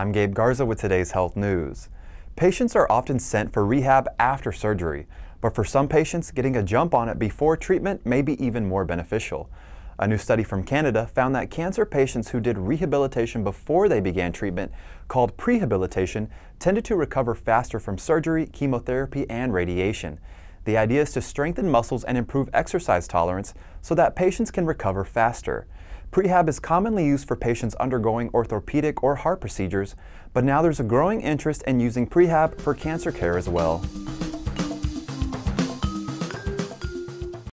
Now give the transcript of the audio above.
I'm Gabe Garza with today's health news. Patients are often sent for rehab after surgery, but for some patients, getting a jump on it before treatment may be even more beneficial. A new study from Canada found that cancer patients who did rehabilitation before they began treatment, called prehabilitation, tended to recover faster from surgery, chemotherapy, and radiation. The idea is to strengthen muscles and improve exercise tolerance so that patients can recover faster. Prehab is commonly used for patients undergoing orthopedic or heart procedures, but now there's a growing interest in using prehab for cancer care as well.